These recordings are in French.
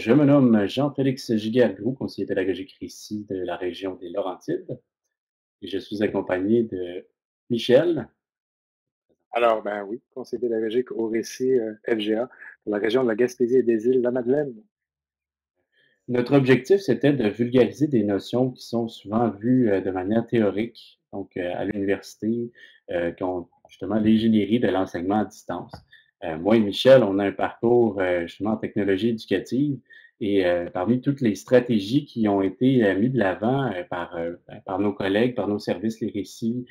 je me nomme Jean-Félix Giguère-Groux, conseiller pédagogique ici de la région des Laurentides. Et je suis accompagné de Michel. Alors, ben oui, conseiller pédagogique au récit euh, FGA pour la région de la Gaspésie et des îles La Madeleine. Notre objectif, c'était de vulgariser des notions qui sont souvent vues euh, de manière théorique, donc euh, à l'université, qui ont justement l'ingénierie de l'enseignement à distance. Moi et Michel, on a un parcours justement en technologie éducative et parmi toutes les stratégies qui ont été mises de l'avant par, ben, par nos collègues, par nos services, les récits,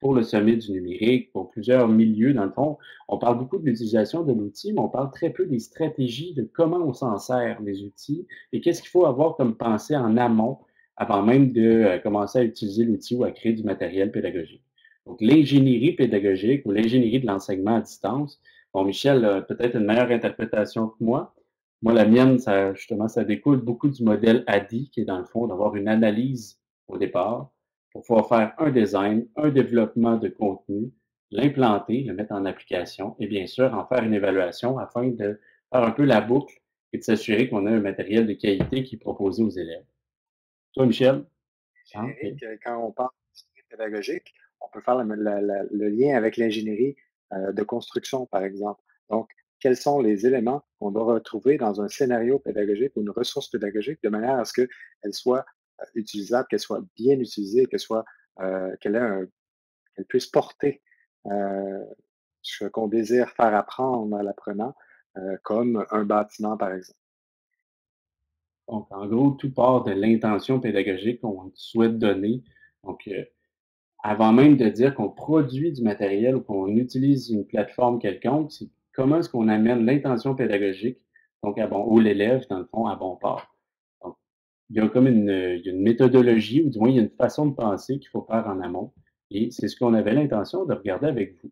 pour le sommet du numérique, pour plusieurs milieux, dans le fond, on parle beaucoup de l'utilisation de l'outil, mais on parle très peu des stratégies de comment on s'en sert, les outils, et qu'est-ce qu'il faut avoir comme pensée en amont avant même de commencer à utiliser l'outil ou à créer du matériel pédagogique. Donc, l'ingénierie pédagogique ou l'ingénierie de l'enseignement à distance, bon, Michel a peut-être une meilleure interprétation que moi, moi, la mienne, ça, justement, ça découle beaucoup du modèle ADI, qui est dans le fond d'avoir une analyse au départ pour pouvoir faire un design, un développement de contenu, l'implanter, le mettre en application et bien sûr en faire une évaluation afin de faire un peu la boucle et de s'assurer qu'on a un matériel de qualité qui est proposé aux élèves. Toi, Michel? Quand on parle de pédagogique, on peut faire le lien avec l'ingénierie euh, de construction, par exemple. Donc, quels sont les éléments qu'on doit retrouver dans un scénario pédagogique ou une ressource pédagogique de manière à ce qu'elle soit euh, utilisable, qu'elle soit bien utilisée, qu'elle soit euh, qu'elle puisse porter euh, ce qu'on désire faire apprendre à l'apprenant, comme un bâtiment, par exemple. Donc, en gros, tout part de l'intention pédagogique qu'on souhaite donner. Donc, avant même de dire qu'on produit du matériel ou qu'on utilise une plateforme quelconque, c'est comment est-ce qu'on amène l'intention pédagogique, donc à bon, ou l'élève, dans le fond, à bon port. Donc, il y a comme une, une méthodologie, ou du moins, il y a une façon de penser qu'il faut faire en amont. Et c'est ce qu'on avait l'intention de regarder avec vous.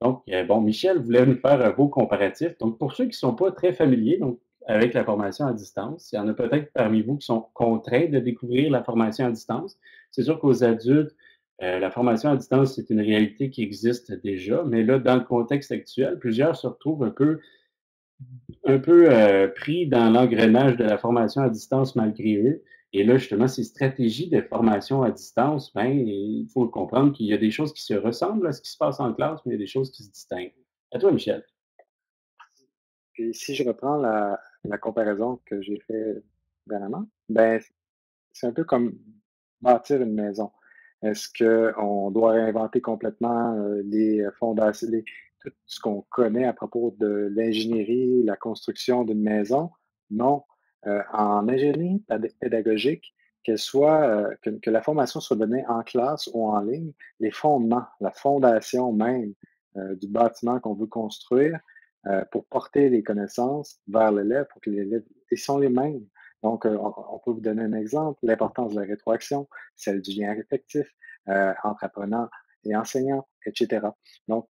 Donc, euh, bon, Michel voulait nous faire un beau comparatif. Donc, pour ceux qui ne sont pas très familiers donc, avec la formation à distance, il y en a peut-être parmi vous qui sont contraints de découvrir la formation à distance. C'est sûr qu'aux adultes, euh, la formation à distance, c'est une réalité qui existe déjà, mais là, dans le contexte actuel, plusieurs se retrouvent un peu, un peu euh, pris dans l'engrenage de la formation à distance malgré eux. Et là, justement, ces stratégies de formation à distance, ben, il faut comprendre qu'il y a des choses qui se ressemblent à ce qui se passe en classe, mais il y a des choses qui se distinguent. À toi, Michel. Si je reprends la, la comparaison que j'ai faite dernièrement, ben, c'est un peu comme bâtir une maison. Est-ce qu'on doit réinventer complètement euh, les fondations, tout ce qu'on connaît à propos de l'ingénierie, la construction d'une maison? Non. Euh, en ingénierie pédagogique, euh, que, la formation soit donnée en classe ou en ligne, les fondements, la fondation même du bâtiment qu'on veut construire pour porter les connaissances vers l'élève, pour que l'élève, ils sont les mêmes. Donc, euh, on, peut vous donner un exemple, l'importance de la rétroaction, celle du lien affectif euh, entre apprenant et enseignant, etc. Donc,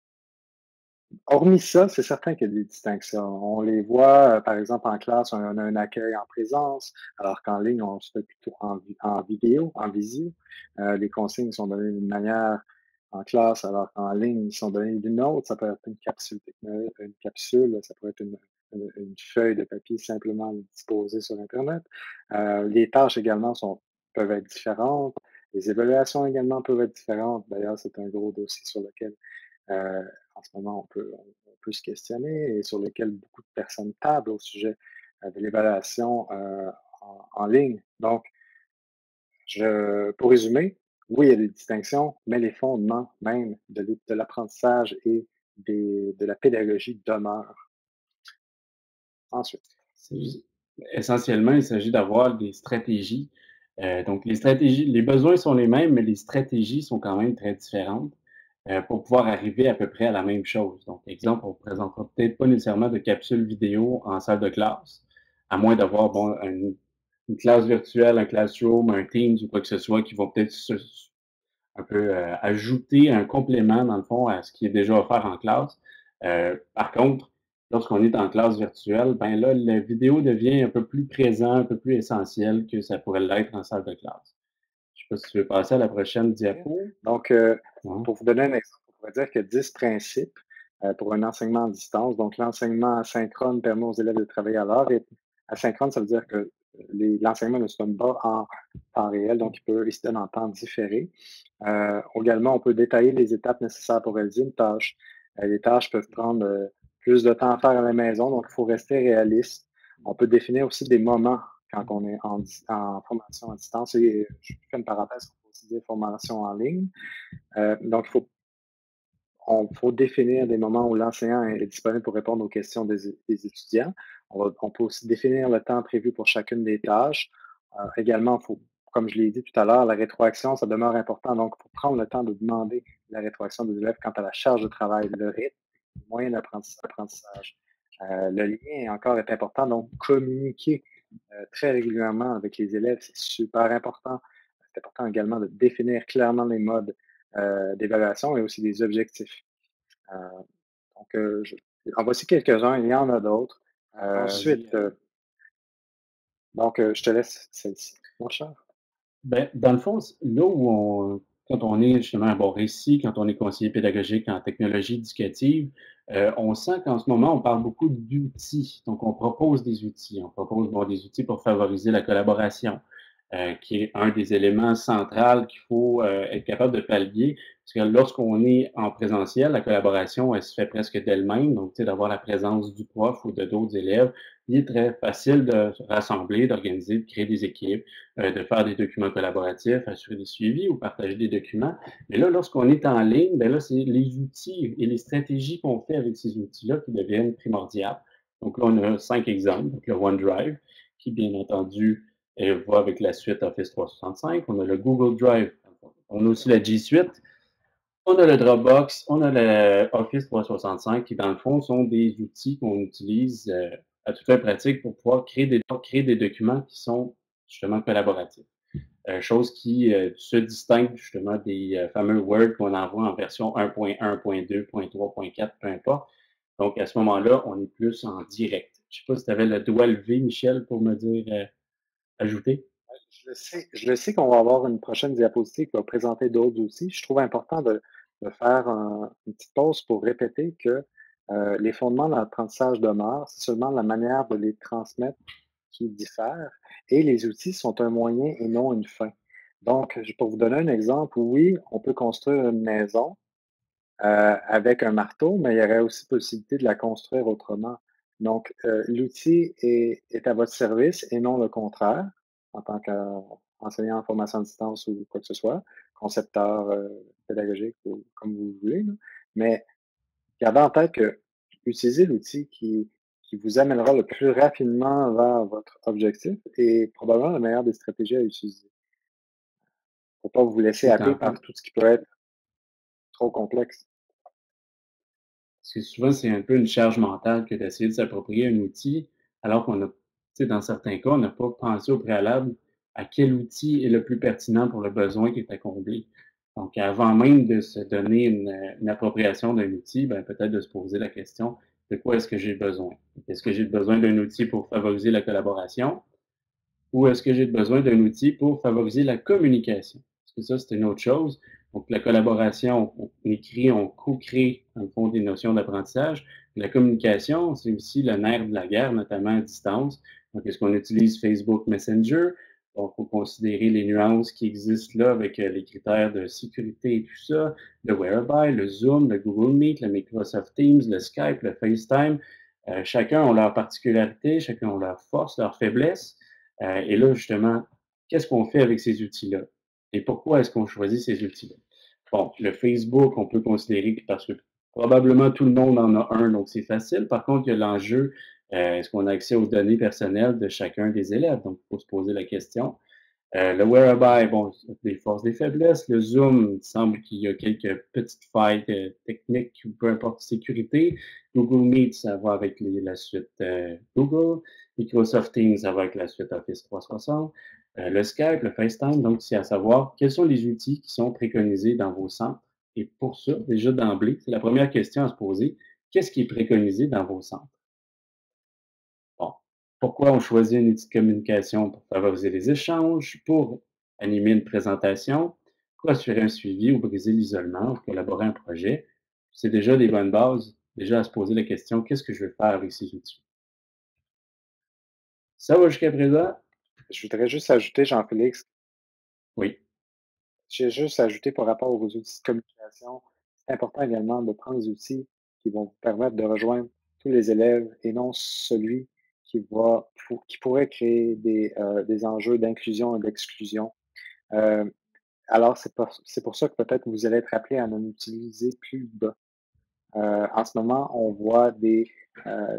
hormis ça, c'est certain qu'il y a des distinctions. On les voit, euh, par exemple, en classe, on a un accueil en présence, alors qu'en ligne, on se fait plutôt en, vidéo, en visio. les consignes sont données d'une manière en classe, alors qu'en ligne, ils sont donnés d'une autre. Ça peut être une capsule technologique, une capsule, ça peut être une, une, feuille de papier simplement disposée sur Internet. Euh, les tâches également sont, peuvent être différentes. Les évaluations également peuvent être différentes. D'ailleurs, c'est un gros dossier sur lequel, euh, en ce moment, on peut, se questionner et sur lequel beaucoup de personnes tablent au sujet euh, de l'évaluation en, ligne. Donc, je, pour résumer, oui, il y a des distinctions, mais les fondements même de, l'apprentissage et de la pédagogie demeurent Essentiellement, il s'agit d'avoir des stratégies. Euh, donc, les stratégies, les besoins sont les mêmes, mais les stratégies sont quand même très différentes euh, pour pouvoir arriver à peu près à la même chose. Donc, exemple, on ne présentera peut-être pas nécessairement de capsule vidéo en salle de classe, à moins d'avoir une, classe virtuelle, un classroom, un Teams ou quoi que ce soit qui vont peut-être un peu euh, ajouter un complément, dans le fond, à ce qui est déjà offert en classe. par contre, lorsqu'on est en classe virtuelle, ben là, la vidéo devient un peu plus présent, un peu plus essentiel que ça pourrait l'être en salle de classe. Je ne sais pas si tu veux passer à la prochaine diapo. Donc, euh, pour vous donner un exemple, on pourrait dire a 10 principes euh, pour un enseignement à distance. Donc, l'enseignement asynchrone permet aux élèves de travailler à leur rythme, Asynchrone, ça veut dire que l'enseignement ne se donne pas en temps réel, donc il peut se donne en temps différé. Euh, également, on peut détailler les étapes nécessaires pour réaliser une tâche. Euh, les tâches peuvent prendre euh, plus de temps à faire à la maison, donc il faut rester réaliste. On peut définir aussi des moments quand on est en, formation à distance. Je fais une parenthèse, on peut aussi dire formation en ligne. donc, il faut on faut définir des moments où l'enseignant est disponible pour répondre aux questions des, étudiants. On, peut aussi définir le temps prévu pour chacune des tâches. Euh, également, comme je l'ai dit tout à l'heure, la rétroaction, ça demeure important. Donc, faut prendre le temps de demander la rétroaction des élèves quant à la charge de travail, le rythme, moyens d'apprentissage. Euh, le lien encore est important. Donc, communiquer euh, très régulièrement avec les élèves, c'est super important. C'est important également de définir clairement les modes euh, d'évaluation et aussi des objectifs. Donc, euh, en voici quelques-uns, il y en a d'autres. ensuite, donc, je te laisse celle-ci, mon cher. Ben, dans le fond, là où on, quand on est justement à bon récit, quand on est conseiller pédagogique en technologie éducative, on sent qu'en ce moment, on parle beaucoup d'outils. Donc, on propose des outils. On propose des outils pour favoriser la collaboration. Euh, qui est un des éléments centraux qu'il faut euh, être capable de pallier. Parce que lorsqu'on est en présentiel, la collaboration, elle se fait presque d'elle-même. Donc, tu sais, d'avoir la présence du prof ou de d'autres élèves, il est très facile de se rassembler, d'organiser, de créer des équipes, euh, de faire des documents collaboratifs, assurer des suivis ou partager des documents. Mais là, lorsqu'on est en ligne, ben là, c'est les outils et les stratégies qu'on fait avec ces outils-là qui deviennent primordiales. Donc là, on a cinq exemples. Donc, le OneDrive, qui, bien entendu, et voit avec la suite Office 365. On a le Google Drive. On a aussi la G Suite. On a le Dropbox. On a le Office 365 qui, dans le fond, sont des outils qu'on utilise euh, à toute fin pratique pour pouvoir créer des, créer des documents qui sont justement collaboratifs. Euh, chose qui euh, se distingue justement des fameux Word qu'on envoie en version 1.1, 1.2, 1.3, peu importe. Donc, à ce moment-là, on est plus en direct. Je ne sais pas si tu avais le doigt levé, Michel, pour me dire ajouter? Je le sais, je sais qu'on va avoir une prochaine diapositive qui va présenter d'autres outils. Je trouve important de, faire une petite pause pour répéter que euh, les fondements de l'apprentissage demeurent, c'est seulement la manière de les transmettre qui diffère et les outils sont un moyen et non une fin. Donc, pour vous donner un exemple, oui, on peut construire une maison euh, avec un marteau, mais il y aurait aussi possibilité de la construire autrement. Donc, euh, l'outil est, à votre service et non le contraire, en tant qu'enseignant en formation à distance ou quoi que ce soit, concepteur pédagogique ou comme vous voulez. Mais gardez en tête que utiliser l'outil qui, vous amènera le plus rapidement vers votre objectif est probablement la meilleure des stratégies à utiliser. Il ne faut pas vous laisser happer par tout ce qui peut être trop complexe. Parce que souvent, c'est un peu une charge mentale que d'essayer de s'approprier un outil, alors qu'on a, tu sais, dans certains cas, on n'a pas pensé au préalable à quel outil est le plus pertinent pour le besoin qui est à combler. Donc, avant même de se donner une, appropriation d'un outil, ben, peut-être de se poser la question de quoi est-ce que j'ai besoin? Est-ce que j'ai besoin d'un outil pour favoriser la collaboration? Ou est-ce que j'ai besoin d'un outil pour favoriser la communication? Parce que ça, c'est une autre chose. Donc, la collaboration, on écrit, on co-crée, en fond, des notions d'apprentissage. La communication, c'est aussi le nerf de la guerre, notamment à distance. Donc, est-ce qu'on utilise Facebook Messenger? Donc, il faut considérer les nuances qui existent là avec euh, les critères de sécurité et tout ça, le Whereby, le Zoom, le Google Meet, le Microsoft Teams, le Skype, le FaceTime. Euh, chacun a leur particularité, chacun a leur force, leur faiblesse. Euh, et là, justement, qu'est-ce qu'on fait avec ces outils-là? Et pourquoi est-ce qu'on choisit ces outils-là? Bon, le Facebook, on peut considérer parce que probablement tout le monde en a un, donc c'est facile. Par contre, il y a l'enjeu, euh, est-ce qu'on a accès aux données personnelles de chacun des élèves? Donc, il faut se poser la question. Euh, le Whereby, bon, des forces, des faiblesses. Le Zoom, il semble qu'il y a quelques petites failles euh, techniques peu importe sécurité. Google Meet, ça va avec la suite Google. Microsoft Teams, ça va avec la suite Office 360. Euh, le Skype, le FaceTime, donc c'est à savoir quels sont les outils qui sont préconisés dans vos centres. Et pour ça, déjà d'emblée, c'est la première question à se poser. Qu'est-ce qui est préconisé dans vos centres? Pourquoi on choisit un outil de communication pour favoriser les échanges, pour animer une présentation, pour assurer un suivi ou briser l'isolement, pour collaborer un projet? C'est déjà des bonnes bases, déjà à se poser la question, qu'est-ce que je vais faire avec ces outils? Ça va jusqu'à présent? Je voudrais juste ajouter, Jean-Félix Oui. J'ai juste ajouté par rapport aux outils de communication, c'est important également de prendre des outils qui vont vous permettre de rejoindre tous les élèves et non celui qui pourrait créer des, heu, des enjeux d'inclusion et d'exclusion. Heu, alors c'est pour pour ça que peut-être vous allez être appelé à en utiliser plus bas. Heu, en ce moment, on voit des,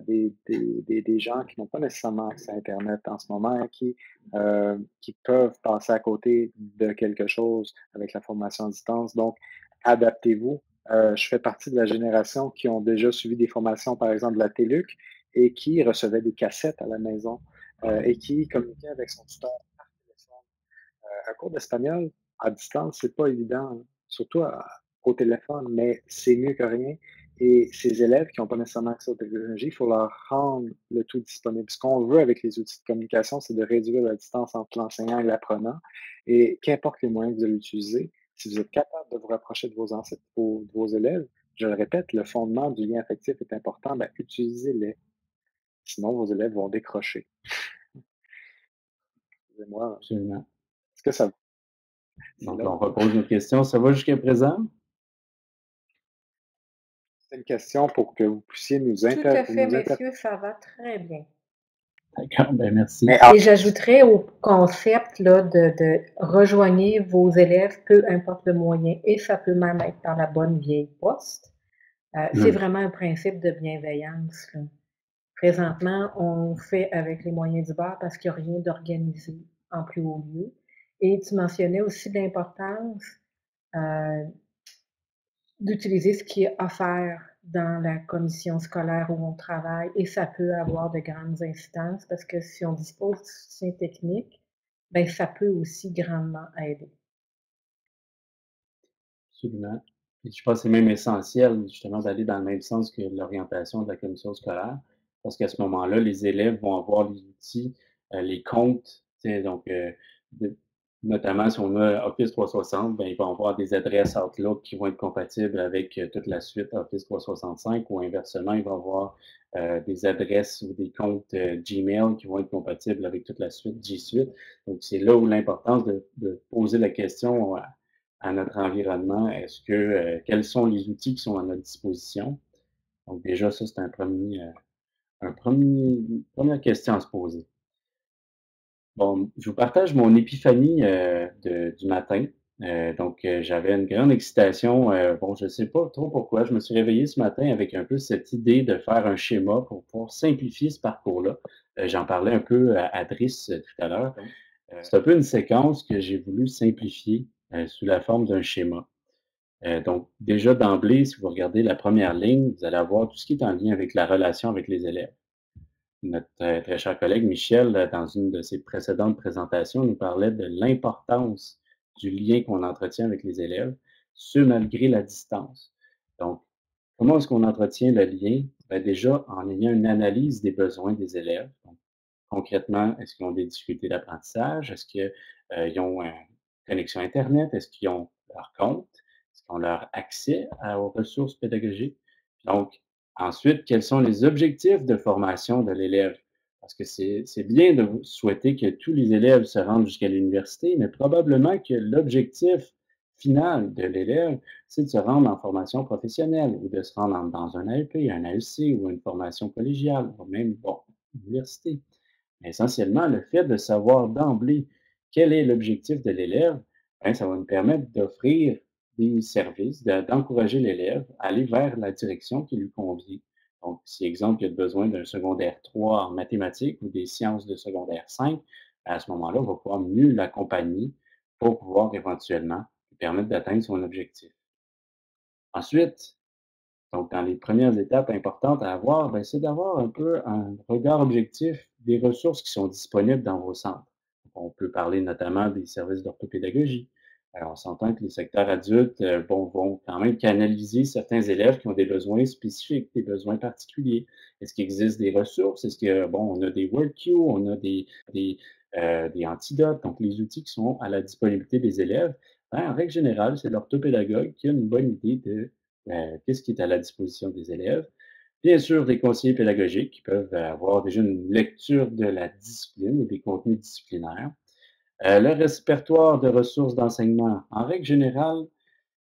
des des des gens qui n'ont pas nécessairement accès à internet en ce moment, qui, qui peuvent passer à côté de quelque chose avec la formation à distance. Donc, adaptez-vous. Je fais partie de la génération qui ont déjà suivi des formations, par exemple de la TELUC et qui recevaient des cassettes à la maison, heu, et qui communiquaient avec son tuteur par téléphone. Heu, un cours d'espagnol à distance, c'est pas évident, hein, surtout à au téléphone, mais c'est mieux que rien et ces élèves qui n'ont pas nécessairement accès aux technologies, il faut leur rendre le tout disponible. Ce qu'on veut avec les outils de communication, c'est de réduire la distance entre l'enseignant et l'apprenant et qu'importe les moyens que vous allez utiliser, si vous êtes capable de vous rapprocher de vos vos de vos élèves, je le répète, le fondement du lien affectif est important, ben, utilisez-les. Sinon vos élèves vont décrocher. Excusez-moi. Absolument. Est-ce que ça c'est Donc, on repose nos questions. Ça va jusqu'à présent? C'est une question pour que vous puissiez nous Tout inter à fait, messieurs, ça va très bien. D'accord, ben merci. Et j'ajouterais au concept là, de, de rejoignez vos élèves, peu importe le moyen, et ça peut même être par la bonne vieille poste. Euh, c'est Mmh. vraiment un principe de bienveillance. là. Présentement, on fait avec les moyens du bord parce qu'il n'y a rien d'organisé en plus haut lieu. Et tu mentionnais aussi l'importance euh, d'utiliser ce qui est offert dans la commission scolaire où on travaille et ça peut avoir de grandes incidences parce que si on dispose de soutien technique, ben ça peut aussi grandement aider. Absolument. Et je pense que c'est même essentiel, justement, d'aller dans le même sens que l'orientation de la commission scolaire, parce qu'à ce moment-là, les élèves vont avoir les outils, heu, les comptes, donc, heu, de notamment si on a Office 360, ben, ils vont avoir des adresses Outlook qui vont être compatibles avec, heu, toute la suite Office 365 ou inversement, ils vont avoir, heu, des adresses ou des comptes, Gmail qui vont être compatibles avec toute la suite G Suite. Donc c'est là où l'importance de de poser la question à notre environnement. Est-ce que, heu, quels sont les outils qui sont à notre disposition? Donc déjà, ça, c'est un premier, un premier, une 1 question à se poser. Bon, je vous partage mon épiphanie, de du matin. Heu, donc, heu, j'avais une grande excitation, bon, je sais pas trop pourquoi. Je me suis réveillé ce matin avec un peu cette idée de faire un schéma pour pouvoir simplifier ce parcours-là. J'en parlais un peu à à Driss, tout à l'heure. Heu, c'est un peu une séquence que j'ai voulu simplifier, sous la forme d'un schéma. Heu, donc déjà d'emblée, si vous regardez la première ligne, vous allez avoir tout ce qui est en lien avec la relation avec les élèves. Notre, heu, très cher collègue Michel, heu, dans une de ses précédentes présentations, nous parlait de l'importance du lien qu'on entretient avec les élèves, ce malgré la distance. Donc, comment est-ce qu'on entretient le lien? Ben, déjà en ayant une analyse des besoins des élèves. Donc, concrètement, est-ce qu'ils ont des difficultés d'apprentissage? Est-ce que, heu, ils ont, une connexion internet? Est-ce qu'ils ont leur compte? Ont leur accès aux ressources pédagogiques? Donc, ensuite, quels sont les objectifs de formation de l'élève? Parce que c'est bien de souhaiter que tous les élèves se rendent jusqu'à l'université, mais probablement que l'objectif final de l'élève, c'est de se rendre en formation professionnelle ou de se rendre en dans un AEP, un AEC ou une formation collégiale ou même, bon, université. Mais essentiellement, le fait de savoir d'emblée quel est l'objectif de l'élève, ben, ça va nous permettre d'offrir des services, de d'encourager l'élève à aller vers la direction qui lui convient. Donc, si exemple, il a besoin d'un secondaire 3 en mathématiques ou des sciences de secondaire 5, à ce moment-là, on va pouvoir mieux l'accompagner pour pouvoir éventuellement lui permettre d'atteindre son objectif. Ensuite, donc dans les premières étapes importantes à avoir, ben, c'est d'avoir un peu un regard objectif des ressources qui sont disponibles dans vos centres. On peut parler notamment des services d'orthopédagogie. Heu, on s'entend que les secteurs adultes, heu, bon, vont quand même canaliser certains élèves qui ont des besoins spécifiques, des besoins particuliers. Est-ce qu'il existe des ressources? Est-ce que, bon, on a des WordQ, on a des des, heu, des antidotes, donc les outils qui sont à la disponibilité des élèves? Ben, en règle générale, c'est l'orthopédagogue qui a une bonne idée de, heu, qu'est-ce qui est à la disposition des élèves. Bien sûr, des conseillers pédagogiques qui peuvent avoir déjà une lecture de la discipline ou des contenus disciplinaires. Euh, le répertoire de ressources d'enseignement, en règle générale,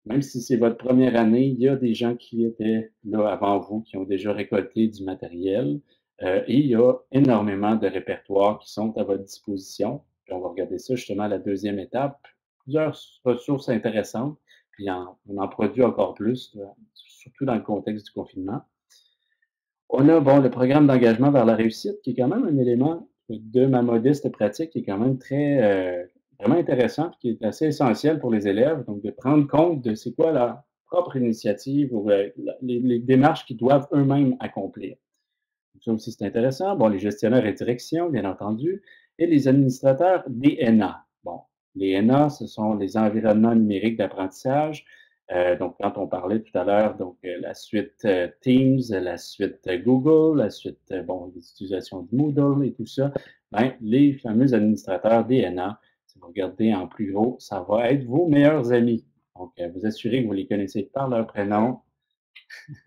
même si c'est votre première année, il y a des gens qui étaient là avant vous, qui ont déjà récolté du matériel. Euh, et il y a énormément de répertoires qui sont à votre disposition. on va regarder ça justement à la deuxième étape. Plusieurs ressources intéressantes, puis on en produit encore plus, surtout dans le contexte du confinement. On a bon, le programme d'engagement vers la réussite, qui est quand même un élément de ma modeste pratique qui est quand même très, euh, vraiment intéressant, qui est assez essentiel pour les élèves, donc de prendre compte de c'est quoi leur propre initiative ou euh, les, démarches qu'ils doivent eux-mêmes accomplir. ça aussi, c'est intéressant. Bon, les gestionnaires et directions, bien entendu, et les administrateurs des NA. Bon, les NA, ce sont les environnements numériques d'apprentissage. Euh, donc, quand on parlait tout à l'heure, donc la suite Teams, la suite Google, la suite, bon, l'utilisation de Moodle et tout ça, ben, les fameux administrateurs DNA, si vous regardez en plus gros, ça va être vos meilleurs amis. Donc, vous assurez que vous les connaissez par leur prénom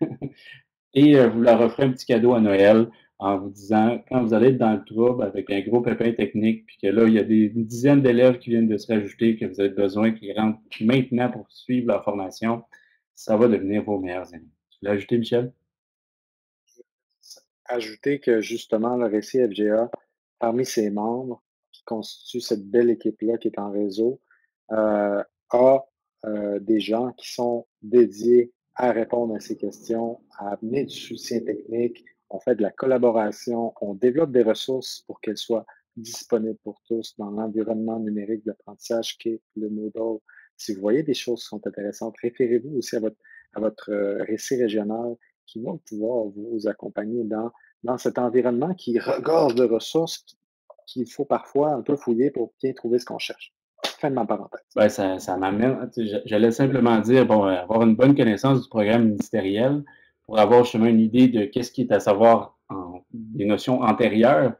et vous leur offrez un petit cadeau à Noël en vous disant, quand vous allez être dans le trouble avec un gros pépin technique, puis que là, il y a des dizaines d'élèves qui viennent de se rajouter, que vous avez besoin qu'ils rentrent maintenant pour suivre leur formation, ça va devenir vos meilleurs amis. Tu voulais ajouter, Michel? Ajouter que justement, le récit FGA, parmi ses membres, qui constituent cette belle équipe-là qui est en réseau, euh, a euh, des gens qui sont dédiés à répondre à ces questions, à amener du soutien technique, on fait de la collaboration, on développe des ressources pour qu'elles soient disponibles pour tous dans l'environnement numérique d'apprentissage qu'est le Moodle. Si vous voyez des choses qui sont intéressantes, référez-vous aussi à votre, à votre euh, récit régional qui va pouvoir vous accompagner dans, dans cet environnement qui regorge de ressources qu'il faut parfois un peu fouiller pour bien trouver ce qu'on cherche. Fin de ma parenthèse. Ben, ça, m'amène, j'allais simplement dire, bon, avoir une bonne connaissance du programme ministériel, pour avoir justement une idée de qu'est-ce qui est à savoir en, notions antérieures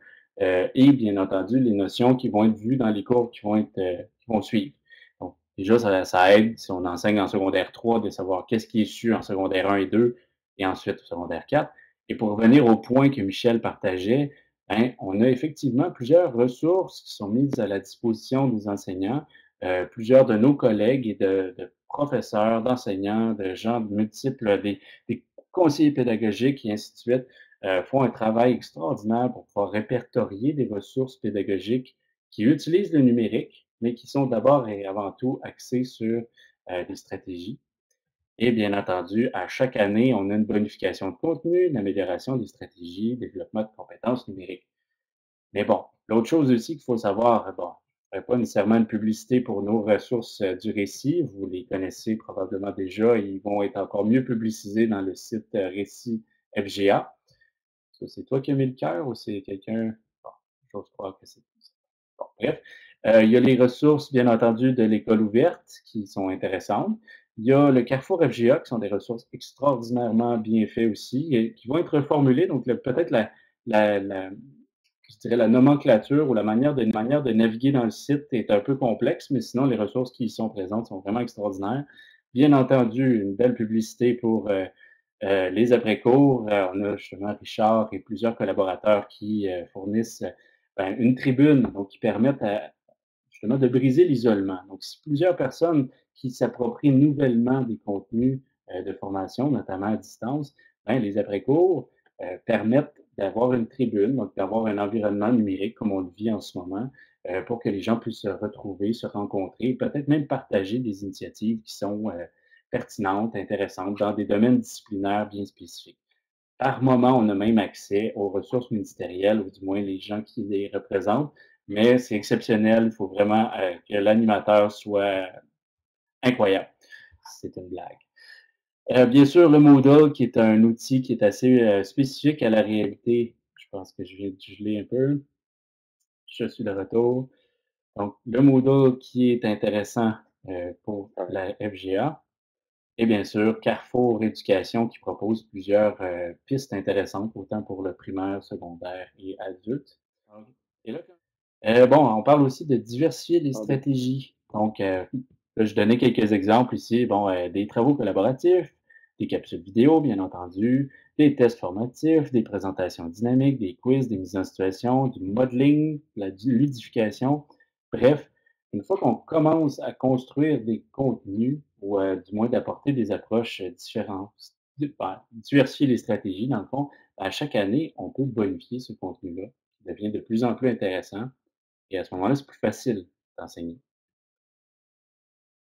euh, et bien entendu les notions qui vont être vues dans les cours qui vont euh, qui vont suivre. Donc déjà ça, aide si on enseigne en secondaire 3 de savoir qu'est-ce qui est su en secondaire 1 et 2 et ensuite au secondaire 4. Et pour revenir au point que Michel partageait, hein, on a effectivement plusieurs ressources qui sont mises à la disposition des enseignants. Euh, plusieurs de nos collègues et de, de professeurs, d'enseignants, de gens de multiples, des, des conseillers pédagogiques et ainsi de suite, euh, font un travail extraordinaire pour pouvoir répertorier des ressources pédagogiques qui utilisent le numérique, mais qui sont d'abord et avant tout axées sur euh, des stratégies. Et bien entendu, à chaque année, on a une bonification de contenu, une amélioration des stratégies, développement de compétences numériques. Mais bon, l'autre chose aussi qu'il faut savoir, bon, pas nécessairement une publicité pour nos ressources euh, du récit. Vous les connaissez probablement déjà. Ils vont être encore mieux publicisés dans le site euh, Récit FGA. C'est toi qui as mis le cœur ou c'est quelqu'un? Bon, j'ose croire que c'est bon, bref. Euh, il y a les ressources, bien entendu, de l'école ouverte qui sont intéressantes. Il y a le Carrefour FGA qui sont des ressources extraordinairement bien faites aussi et qui vont être reformulées. Donc, peut-être la, la je dirais, la nomenclature ou la manière de, manière de naviguer dans le site est un peu complexe, mais sinon, les ressources qui y sont présentes sont vraiment extraordinaires. Bien entendu, une belle publicité pour euh, euh, les après-cours. Euh, on a justement Richard et plusieurs collaborateurs qui fournissent ben, une tribune, donc qui permettent justement de briser l'isolement. Donc, si plusieurs personnes qui s'approprient nouvellement des contenus de formation, notamment à distance, ben, les après-cours permettent d'avoir une tribune, donc d'avoir un environnement numérique comme on le vit en ce moment, euh, pour que les gens puissent se retrouver, se rencontrer, peut-être même partager des initiatives qui sont euh, pertinentes, intéressantes dans des domaines disciplinaires bien spécifiques. Par moment, on a même accès aux ressources ministérielles, ou du moins les gens qui les représentent, mais c'est exceptionnel. Il faut vraiment euh, que l'animateur soit incroyable. C'est une blague. Euh, bien sûr, le Moodle, qui est un outil qui est assez euh, spécifique à la réalité. Je pense que je viens de geler un peu. Je suis de retour. Donc, le Moodle qui est intéressant euh, pour la FGA. Et bien sûr, Carrefour Éducation qui propose plusieurs pistes intéressantes, autant pour le primaire, secondaire et adulte. bon, on parle aussi de diversifier les stratégies. Donc, je donnais quelques exemples ici. Bon, des travaux collaboratifs, des capsules vidéo, bien entendu, des tests formatifs, des présentations dynamiques, des quiz, des mises en situation, du modeling, la ludification. Bref, une fois qu'on commence à construire des contenus, ou euh, du moins d'apporter des approches différentes, ben, diversifier les stratégies, dans le fond, à chaque année, on peut bonifier ce contenu-là, qui devient de plus en plus intéressant. Et à ce moment-là, c'est plus facile d'enseigner.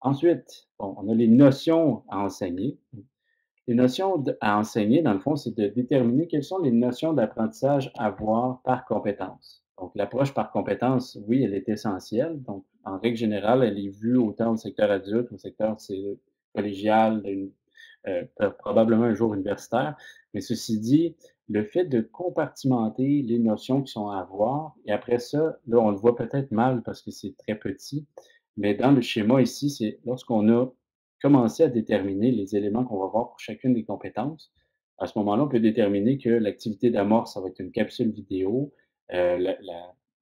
Ensuite, on a les notions à enseigner. Les notions à enseigner, dans le fond, c'est de déterminer quelles sont les notions d'apprentissage à avoir par compétence. Donc, l'approche par compétence, oui, elle est essentielle. Donc, en règle générale, elle est vue autant au secteur adulte, au secteur collégial, euh, probablement un jour universitaire. Mais ceci dit, le fait de compartimenter les notions qui sont à avoir, et après ça, là, on le voit peut-être mal parce que c'est très petit, mais dans le schéma ici, c'est lorsqu'on a commencé à déterminer les éléments qu'on va voir pour chacune des compétences, à ce moment-là, on peut déterminer que l'activité d'amorce, ça va être une capsule vidéo. Euh,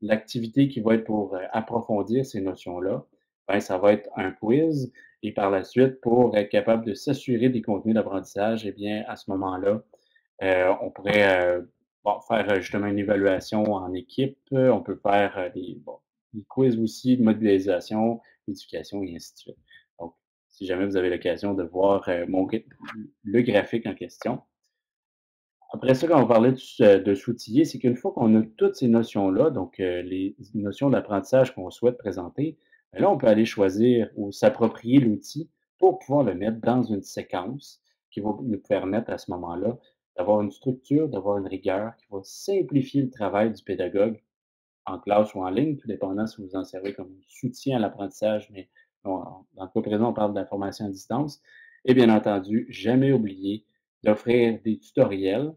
l'activité qui va être pour euh, approfondir ces notions-là, ben, ça va être un quiz. Et par la suite, pour être capable de s'assurer des contenus d'apprentissage, eh bien, à ce moment-là, euh, on pourrait faire justement une évaluation en équipe. On peut faire des, des quiz aussi, de modélisation, d'éducation et ainsi de suite. Si jamais vous avez l'occasion de voir euh, le graphique en question. Après ça, quand on parlait de, de s'outiller, c'est qu'une fois qu'on a toutes ces notions-là, donc euh, les notions d'apprentissage qu'on souhaite présenter, ben là, on peut aller choisir ou s'approprier l'outil pour pouvoir le mettre dans une séquence qui va nous permettre à ce moment-là d'avoir une structure, d'avoir une rigueur, qui va simplifier le travail du pédagogue en classe ou en ligne, tout dépendant si vous en servez comme soutien à l'apprentissage, mais dans le cas présent, on parle d'information à distance. Et bien entendu, jamais oublier d'offrir des tutoriels,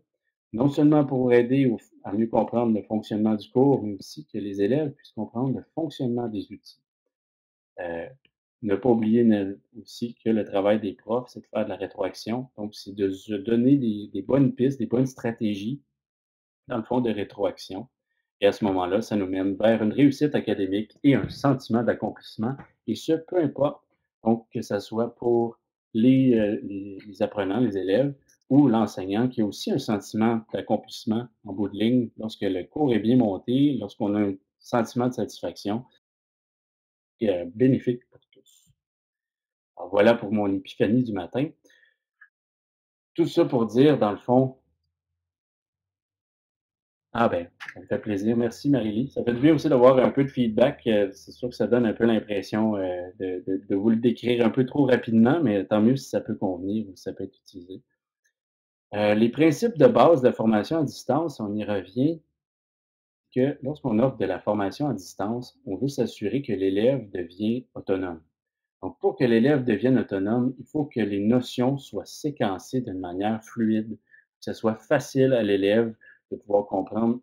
non seulement pour aider à mieux comprendre le fonctionnement du cours, mais aussi que les élèves puissent comprendre le fonctionnement des outils. Euh, ne pas oublier aussi que le travail des profs, c'est de faire de la rétroaction. Donc, c'est de se donner des bonnes pistes, des bonnes stratégies, dans le fond, de rétroaction et à ce moment-là, ça nous mène vers une réussite académique et un sentiment d'accomplissement, et ce, peu importe, donc que ce soit pour les, euh, les, apprenants, les élèves, ou l'enseignant qui a aussi un sentiment d'accomplissement en bout de ligne lorsque le cours est bien monté, lorsqu'on a un sentiment de satisfaction, et euh, bénéfique pour tous. Voilà pour mon épiphanie du matin. Tout ça pour dire, dans le fond, ah ben, ça me fait plaisir. Merci Marie-Lie. Ça fait du bien aussi d'avoir un peu de feedback. Euh, c'est sûr que ça donne un peu l'impression euh, de, vous le décrire un peu trop rapidement, mais tant mieux si ça peut convenir ou si ça peut être utilisé. Euh, les principes de base de la formation à distance, on y revient que lorsqu'on offre de la formation à distance, on veut s'assurer que l'élève devient autonome. Donc, pour que l'élève devienne autonome, il faut que les notions soient séquencées d'une manière fluide, que ce soit facile à l'élève de pouvoir comprendre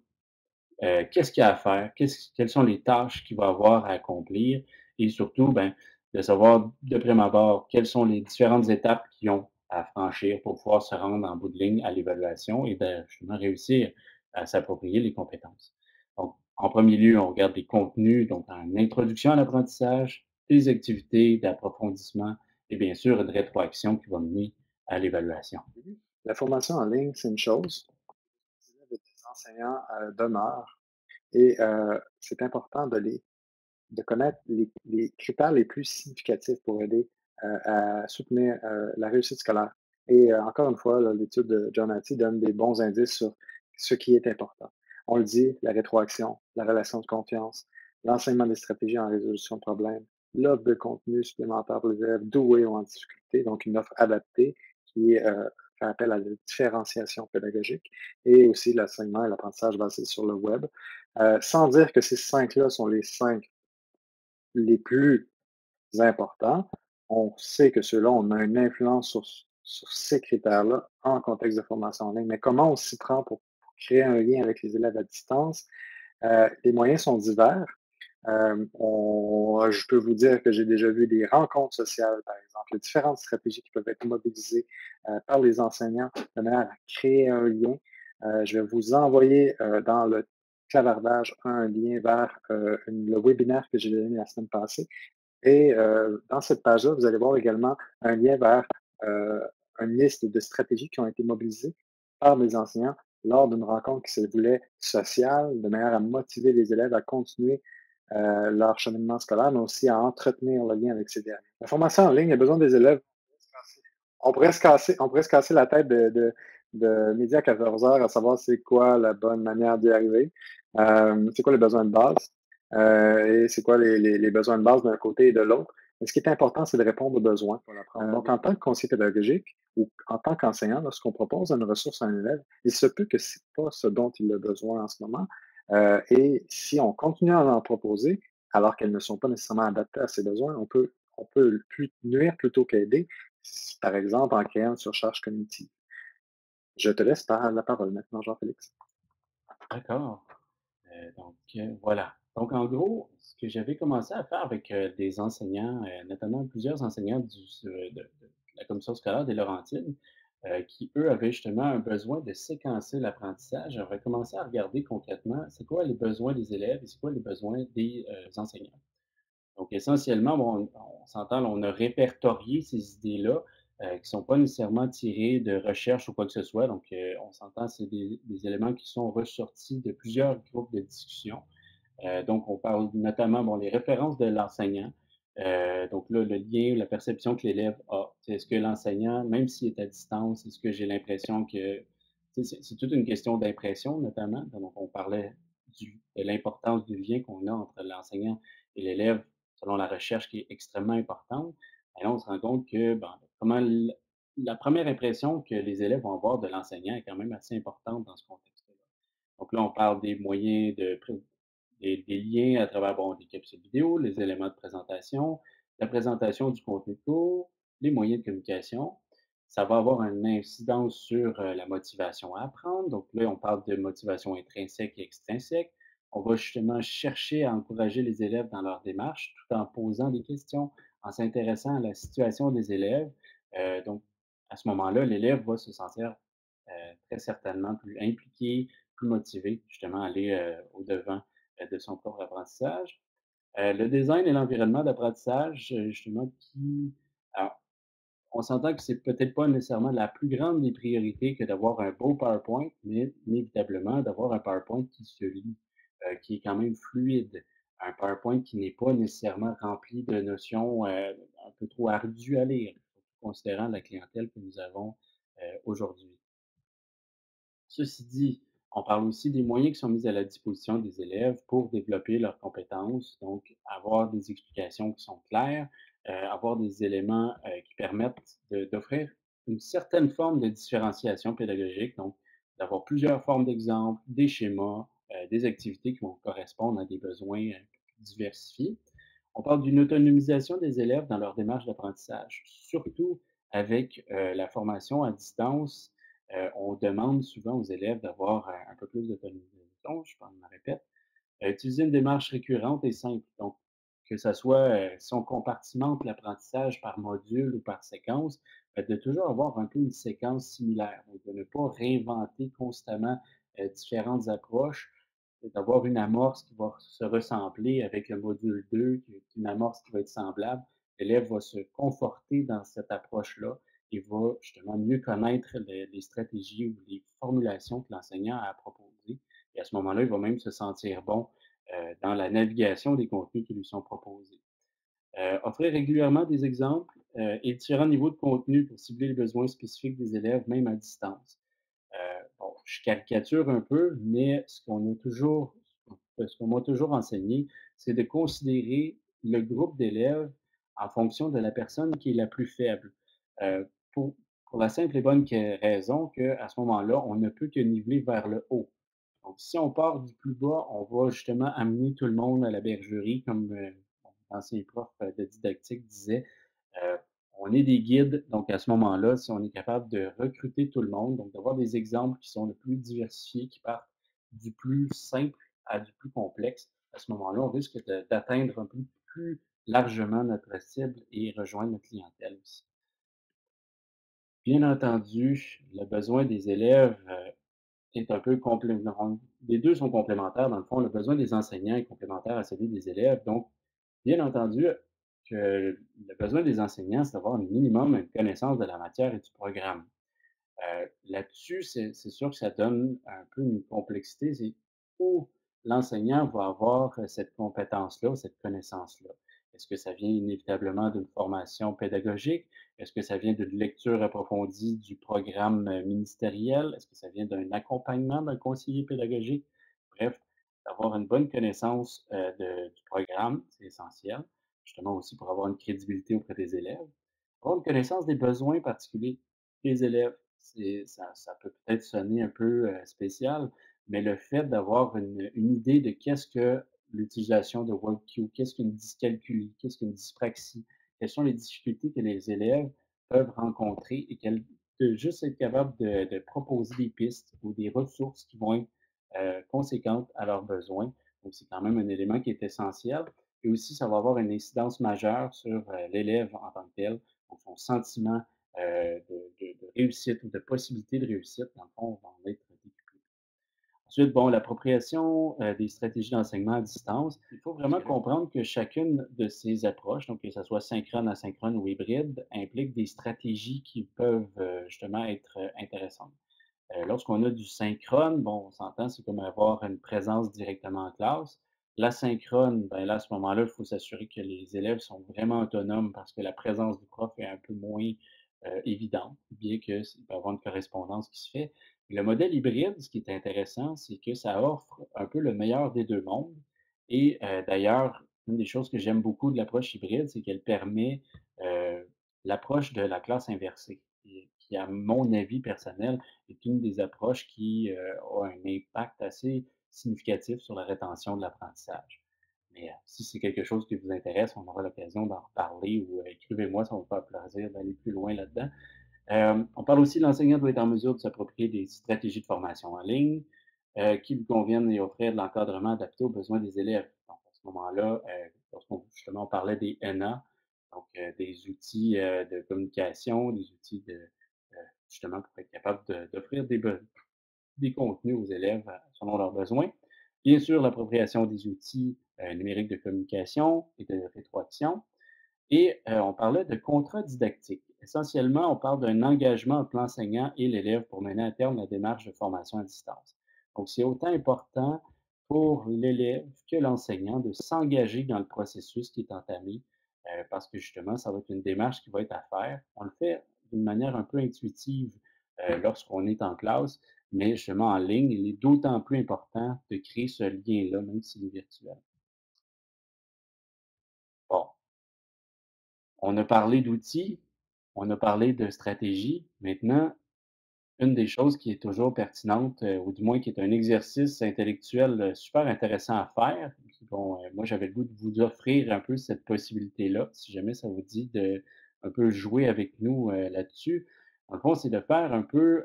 euh, qu'est-ce qu'il y a à faire, quelles sont les tâches qu'il va avoir à accomplir et surtout, ben, de savoir de prime abord quelles sont les différentes étapes qu'ils ont à franchir pour pouvoir se rendre en bout de ligne à l'évaluation et de justement réussir à s'approprier les compétences. Donc, en premier lieu, on regarde les contenus, donc en introduction à l'apprentissage, des activités d'approfondissement et bien sûr une rétroaction qui va mener à l'évaluation. La formation en ligne, c'est une chose enseignants euh, demeurent. Et euh, c'est important de, les, de connaître les, critères les plus significatifs pour aider euh, à soutenir la réussite scolaire. Et encore une fois, l'étude de John Hattie donne des bons indices sur ce qui est important. On le dit, la rétroaction, la relation de confiance, l'enseignement des stratégies en résolution de problèmes, l'offre de contenu supplémentaire pour les élèves doués ou en difficulté, donc une offre adaptée qui est fait appel à la différenciation pédagogique et aussi l'enseignement et l'apprentissage basé sur le web. Euh, sans dire que ces cinq-là sont les cinq les plus importants, on sait que ceux-là, on a une influence sur, sur ces critères-là en contexte de formation en ligne. Mais comment on s'y prend pour, créer un lien avec les élèves à distance? Euh, les moyens sont divers. Euh, je peux vous dire que j'ai déjà vu des rencontres sociales, par exemple, différentes stratégies qui peuvent être mobilisées euh, par les enseignants de manière à créer un lien. Euh, je vais vous envoyer dans le clavardage un lien vers le webinaire que j'ai donné la semaine passée. Et dans cette page-là, vous allez voir également un lien vers une liste de stratégies qui ont été mobilisées par des enseignants lors d'une rencontre qui se voulait sociale, de manière à motiver les élèves à continuer euh, leur cheminement scolaire, mais aussi à entretenir le lien avec ces derniers. La formation en ligne, a besoin des élèves. On pourrait se casser, on pourrait se casser la tête de, de, de midi à 14 heures à savoir c'est quoi la bonne manière d'y arriver, euh, c'est quoi les besoins de base euh, et c'est quoi les, les, les, besoins de base d'un côté et de l'autre. Mais ce qui est important, c'est de répondre aux besoins. Donc, en tant que conseiller pédagogique ou en tant qu'enseignant, lorsqu'on propose une ressource à un élève, il se peut que ce n'est pas ce dont il a besoin en ce moment. Euh, et si on continue à en proposer, alors qu'elles ne sont pas nécessairement adaptées à ses besoins, on peut, on peut nuire plutôt qu'aider, par exemple en créant une surcharge cognitive. Je te laisse la parole maintenant, Jean-Félix. D'accord. Euh, donc, voilà. Donc, en gros, ce que j'avais commencé à faire avec euh, des enseignants, euh, notamment plusieurs enseignants de, de, la commission scolaire des Laurentides, euh, qui, eux, avaient justement un besoin de séquencer l'apprentissage, j'avais commencé à regarder concrètement c'est quoi les besoins des élèves et c'est quoi les besoins des enseignants. Donc, essentiellement, bon, on, s'entend, on a répertorié ces idées-là qui ne sont pas nécessairement tirées de recherche ou quoi que ce soit. Donc, on s'entend, c'est des, des, éléments qui sont ressortis de plusieurs groupes de discussion. Euh, donc, on parle notamment, bon, les références de l'enseignant. Euh, donc là, le lien, la perception que l'élève a. Est-ce que l'enseignant, même s'il est à distance, est-ce que j'ai l'impression que... C'est toute une question d'impression, notamment. Donc, on parlait de l'importance du lien qu'on a entre l'enseignant et l'élève, selon la recherche qui est extrêmement importante. Et là, on se rend compte que ben, comment la première impression que les élèves vont avoir de l'enseignant est quand même assez importante dans ce contexte-là. Donc là, on parle des moyens de, des, liens à travers des capsules vidéo, les éléments de présentation, la présentation du contenu de cours, les moyens de communication. Ça va avoir une incidence sur euh, la motivation à apprendre. Donc là, on parle de motivation intrinsèque et extrinsèque. On va justement chercher à encourager les élèves dans leur démarche tout en posant des questions, en s'intéressant à la situation des élèves. Euh, donc, à ce moment-là, l'élève va se sentir euh, très certainement plus impliqué, plus motivé, justement, à aller au-devant de son propre apprentissage. Euh, le design et l'environnement d'apprentissage, euh, justement, qui. Alors, on s'entend que c'est peut-être pas nécessairement la plus grande des priorités que d'avoir un beau PowerPoint, mais inévitablement d'avoir un PowerPoint qui se lit, qui est quand même fluide. Un PowerPoint qui n'est pas nécessairement rempli de notions un peu trop ardues à lire, considérant la clientèle que nous avons aujourd'hui. Ceci dit, on parle aussi des moyens qui sont mis à la disposition des élèves pour développer leurs compétences, donc avoir des explications qui sont claires, euh, avoir des éléments euh, qui permettent d'offrir une certaine forme de différenciation pédagogique, donc d'avoir plusieurs formes d'exemples, des schémas, euh, des activités qui vont correspondre à des besoins diversifiés. On parle d'une autonomisation des élèves dans leur démarche d'apprentissage, surtout avec la formation à distance euh, on demande souvent aux élèves d'avoir euh, un peu plus d'autonomisation, je me répète. Euh, utiliser une démarche récurrente et simple. Donc, que ce soit si on compartimente l'apprentissage par module ou par séquence, ben, de toujours avoir un peu une séquence similaire. Donc, de ne pas réinventer constamment différentes approches, d'avoir une amorce qui va se ressembler avec le module 2, une amorce qui va être semblable. L'élève va se conforter dans cette approche-là il va justement mieux connaître les, stratégies ou les formulations que l'enseignant a proposées. Et à ce moment-là, il va même se sentir bon euh, dans la navigation des contenus qui lui sont proposés. Euh, offrir régulièrement des exemples euh, et différents niveaux de contenu pour cibler les besoins spécifiques des élèves, même à distance. bon, je caricature un peu, mais ce qu'on a toujours, ce qu'on m'a toujours enseigné, c'est de considérer le groupe d'élèves en fonction de la personne qui est la plus faible pour, la simple et bonne raison qu'à ce moment-là, on ne peut que niveler vers le haut. Donc, si on part du plus bas, on va justement amener tout le monde à la bergerie, comme euh, l'ancien prof euh, de didactique disait. Euh, on est des guides, donc à ce moment-là, si on est capable de recruter tout le monde, donc d'avoir des exemples qui sont le plus diversifiés, qui partent du plus simple à du plus complexe, à ce moment-là, on risque d'atteindre un peu plus largement notre cible et rejoindre notre clientèle aussi. Bien entendu, le besoin des élèves euh, est un peu complémentaire. Les deux sont complémentaires. Dans le fond, le besoin des enseignants est complémentaire à celui des élèves. Donc, bien entendu, que le besoin des enseignants, c'est d'avoir un minimum une connaissance de la matière et du programme. Euh, là-dessus, c'est sûr que ça donne un peu une complexité. C'est où l'enseignant va avoir euh, cette compétence-là, cette connaissance-là. Est-ce que ça vient inévitablement d'une formation pédagogique? Est-ce que ça vient d'une lecture approfondie du programme euh, ministériel? Est-ce que ça vient d'un accompagnement d'un conseiller pédagogique? Bref, avoir une bonne connaissance du programme, c'est essentiel, justement aussi pour avoir une crédibilité auprès des élèves. Avoir une connaissance des besoins particuliers des élèves ça, ça peut peut-être sonner un peu euh, spécial, mais le fait d'avoir une, une, idée de qu'est-ce que l'utilisation de WorldQ, qu'est-ce qu'une dyscalculie, qu'est-ce qu'une dyspraxie, quelles sont les difficultés que les élèves peuvent rencontrer et de juste être capable de, de, proposer des pistes ou des ressources qui vont être euh, conséquentes à leurs besoins? Donc, c'est quand même un élément qui est essentiel. Et aussi, ça va avoir une incidence majeure sur euh, l'élève en tant que tel, son sentiment euh, de, réussite ou de possibilité de réussite, dans le fond, vont être décuplés. Ensuite, bon, l'appropriation euh, des stratégies d'enseignement à distance. Il faut vraiment comprendre que chacune de ces approches, donc que ce soit synchrone, asynchrone ou hybride, implique des stratégies qui peuvent euh, justement être intéressantes. Lorsqu'on a du synchrone, bon, on s'entend, c'est comme avoir une présence directement en classe. L'asynchrone, ben là, à ce moment-là, il faut s'assurer que les élèves sont vraiment autonomes parce que la présence du prof est un peu moins euh, évident, bien qu'il peut y avoir une correspondance qui se fait. Le modèle hybride, ce qui est intéressant, c'est que ça offre un peu le meilleur des deux mondes. Et euh, d'ailleurs, une des choses que j'aime beaucoup de l'approche hybride, c'est qu'elle permet euh, l'approche de la classe inversée, qui, à mon avis personnel, est une des approches qui a un impact assez significatif sur la rétention de l'apprentissage. Mais euh, si c'est quelque chose qui vous intéresse, on aura l'occasion d'en reparler ou euh, écrivez-moi, ça va me faire plaisir d'aller plus loin là-dedans. Euh, on parle aussi de l'enseignant doit être en mesure de s'approprier des stratégies de formation en ligne qui lui conviennent et offrir de l'encadrement adapté aux besoins des élèves. Donc, à ce moment-là, lorsqu'on justement on parlait des NA, donc des outils de communication, des outils de justement pour être capable d'offrir des, des contenus aux élèves selon leurs besoins. Bien sûr, l'appropriation des outils euh, numériques de communication et de rétroaction. Et euh, on parlait de contrat didactique. Essentiellement, on parle d'un engagement entre l'enseignant et l'élève pour mener à terme la démarche de formation à distance. Donc, c'est autant important pour l'élève que l'enseignant de s'engager dans le processus qui est entamé, euh, parce que justement, ça va être une démarche qui va être à faire. On le fait d'une manière un peu intuitive lorsqu'on est en classe, mais justement en ligne, il est d'autant plus important de créer ce lien-là, même s'il est virtuel. Bon. On a parlé d'outils, on a parlé de stratégie. Maintenant, une des choses qui est toujours pertinente, euh, ou du moins qui est un exercice intellectuel euh, super intéressant à faire, bon, euh, moi j'avais le goût de vous offrir un peu cette possibilité-là, si jamais ça vous dit de un peu jouer avec nous là-dessus. En fond, c'est de faire un peu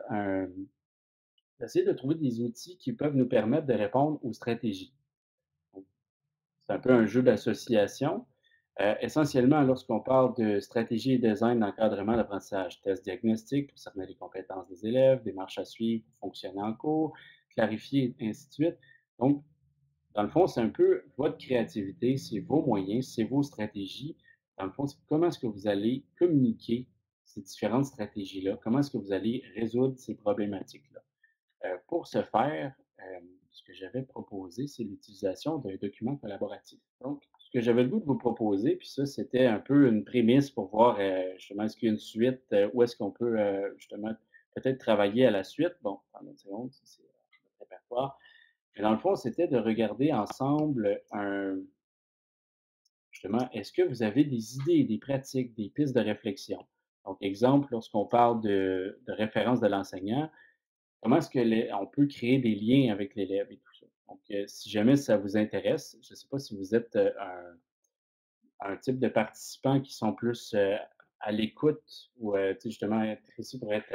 d'essayer de trouver des outils qui peuvent nous permettre de répondre aux stratégies. C'est un peu un jeu d'association. Euh, essentiellement, lorsqu'on parle de stratégie et design d'encadrement d'apprentissage, test diagnostic pour cerner les compétences des élèves, des marches à suivre pour fonctionner en cours, clarifier, et ainsi de suite. Donc, dans le fond, c'est un peu votre créativité, c'est vos moyens, c'est vos stratégies. Dans le fond, c'est comment est-ce que vous allez communiquer ces différentes stratégies-là, comment est-ce que vous allez résoudre ces problématiques-là? Euh, pour ce faire, euh, ce que j'avais proposé, c'est l'utilisation d'un document collaboratif. Donc, que j'avais le goût de vous proposer, puis ça, c'était un peu une prémisse pour voir euh, justement est-ce qu'il y a une suite, où est-ce qu'on peut justement peut-être travailler à la suite. Bon, pendant une seconde, c'est notre répertoire. Mais dans le fond, c'était de regarder ensemble un, justement, est-ce que vous avez des idées, des pratiques, des pistes de réflexion? Donc, exemple, lorsqu'on parle de, de référence de l'enseignant, comment est-ce qu'on peut créer des liens avec l'élève et tout. Donc, euh, si jamais ça vous intéresse, je ne sais pas si vous êtes euh, un, type de participants qui sont plus euh, à l'écoute ou justement être ici pour être